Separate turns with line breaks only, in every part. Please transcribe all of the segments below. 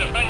Thank
you.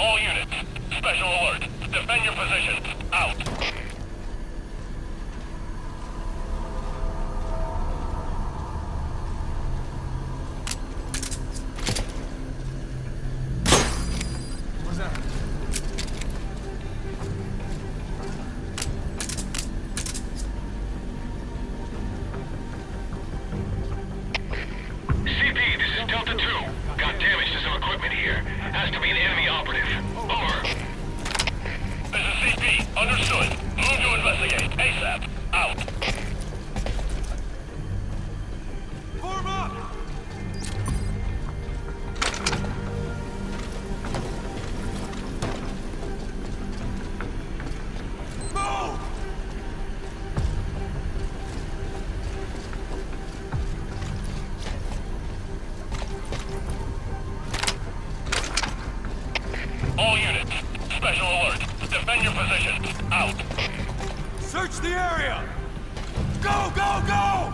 All units, special alert. Defend your positions. Out.
Has to be an enemy operative. Over.
This is CP. Understood.
fire! Go, go, go!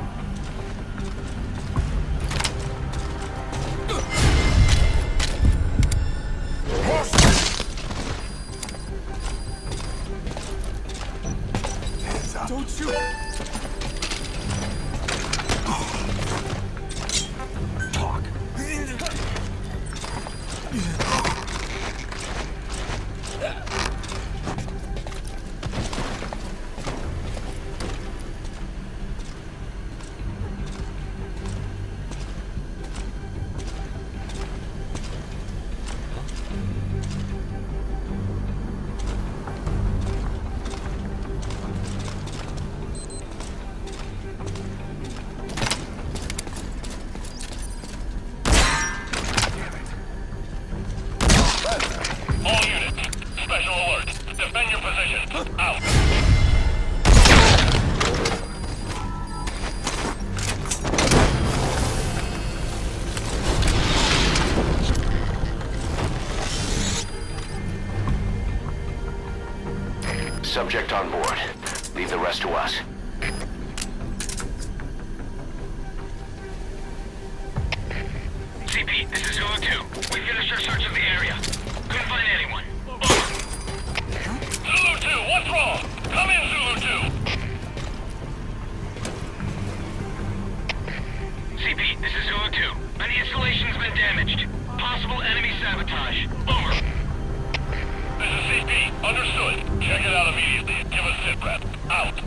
Hands up. Don't shoot! Talk.
Subject on board. Leave the rest to us.
CP, this is Zulu 2. We finished our search of the area. Couldn't find anyone. Over.
Zulu 2, what's wrong? Come in, Zulu 2.
CP, this is Zulu 2. Many installations been damaged. Possible enemy sabotage. Over.
Understood. Check it out immediately and give us sit rep. Out.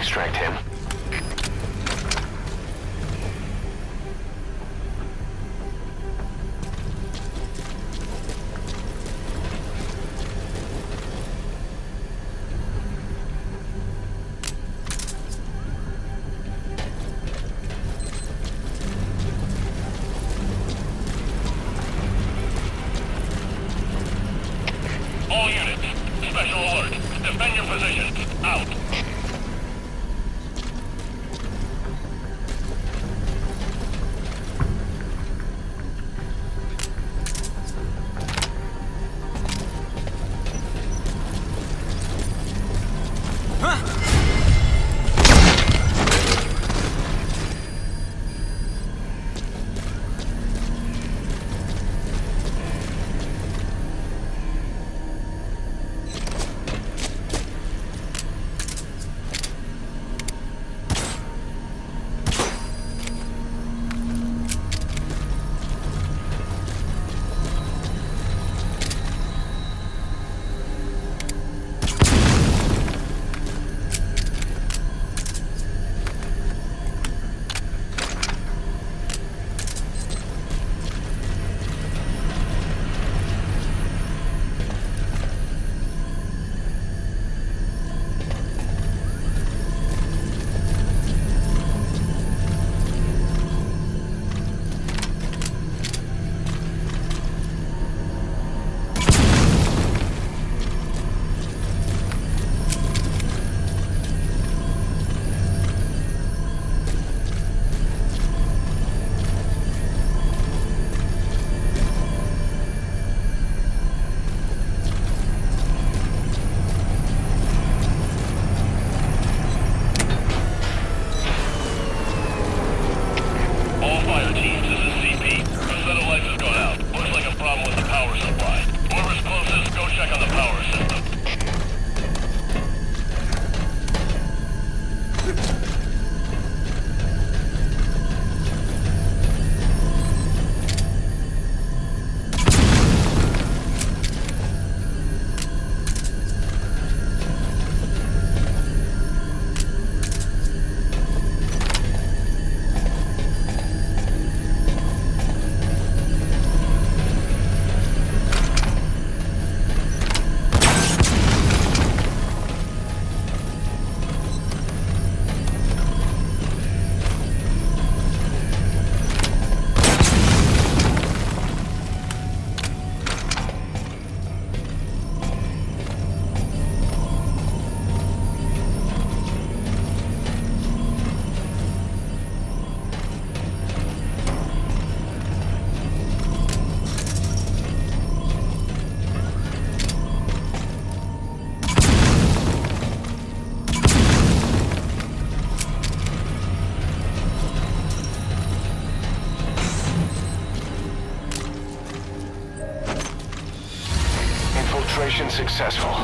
Extract him?
All units. Special alert. Defend your positions. Out.
Successful.